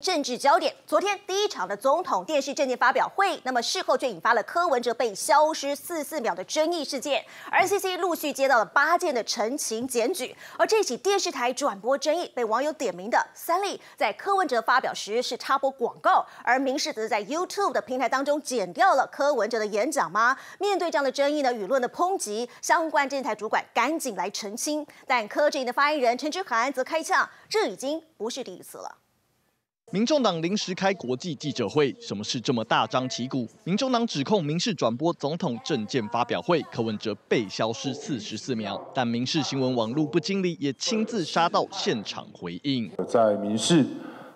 政治焦点，昨天第一场的总统电视政见发表会，那么事后却引发了柯文哲被消失四四秒的争议事件。RCC 陆续接到了八件的陈情检举，而这起电视台转播争议被网友点名的三例，在柯文哲发表时是插播广告，而民事则在 YouTube 的平台当中剪掉了柯文哲的演讲吗？面对这样的争议呢，舆论的抨击，相关电视台主管赶紧来澄清，但柯阵营的发言人陈之涵则开枪，这已经不是第一次了。民众党临时开国际记者会，什么事这么大张旗鼓？民众党指控民事转播总统政见发表会，柯文哲被消失四十四秒，但民事新闻网络部经理也亲自杀到现场回应，在民事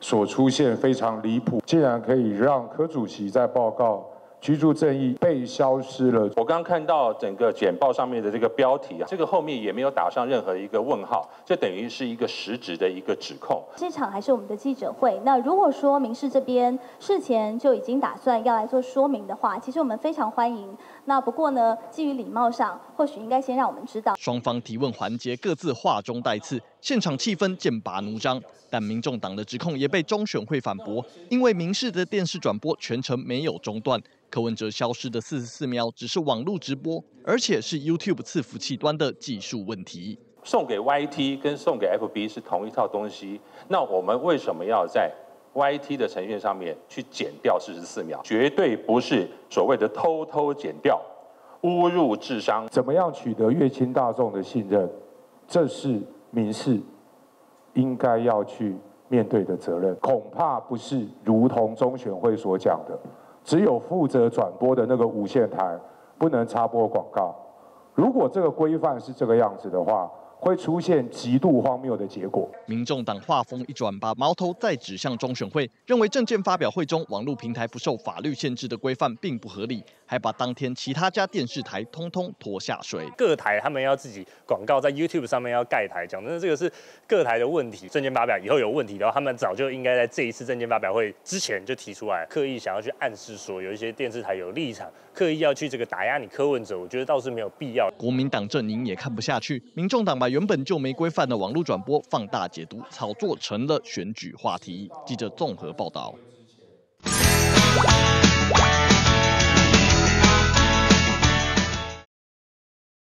所出现非常离谱，竟然可以让柯主席在报告。居住正义被消失了。我刚看到整个简报上面的这个标题啊，这个后面也没有打上任何一个问号，这等于是一个实质的一个指控。这场还是我们的记者会。那如果说民事这边事前就已经打算要来做说明的话，其实我们非常欢迎。那不过呢，基于礼貌上，或许应该先让我们知道。双方提问环节各自话中带刺，现场气氛剑拔弩张。但民众党的指控也被中选会反驳，因为民事的电视转播全程没有中断。柯文哲消失的四十四秒只是网络直播，而且是 YouTube 伺服器端的技术问题。送给 YT 跟送给 FB 是同一套东西，那我们为什么要在 YT 的呈现上面去剪掉四十四秒？绝对不是所谓的偷偷剪掉，侮辱智商。怎么样取得乐清大众的信任？这是民事应该要去面对的责任，恐怕不是如同中选会所讲的。只有负责转播的那个无线台不能插播广告。如果这个规范是这个样子的话，会出现极度荒谬的结果。民众党话锋一转，把矛头再指向中选会，认为证件发表会中网络平台不受法律限制的规范并不合理。还把当天其他家电视台通通拖下水。各台他们要自己广告在 YouTube 上面要盖台，讲真的，这个是各台的问题。证件发表以后有问题的话，他们早就应该在这一次证件发表会之前就提出来，刻意想要去暗示说有一些电视台有立场，刻意要去这个打压你柯文哲，我觉得倒是没有必要。国民党阵营也看不下去，民众党把原本就没规范的网络转播放大解读，炒作成了选举话题。记者综合报道。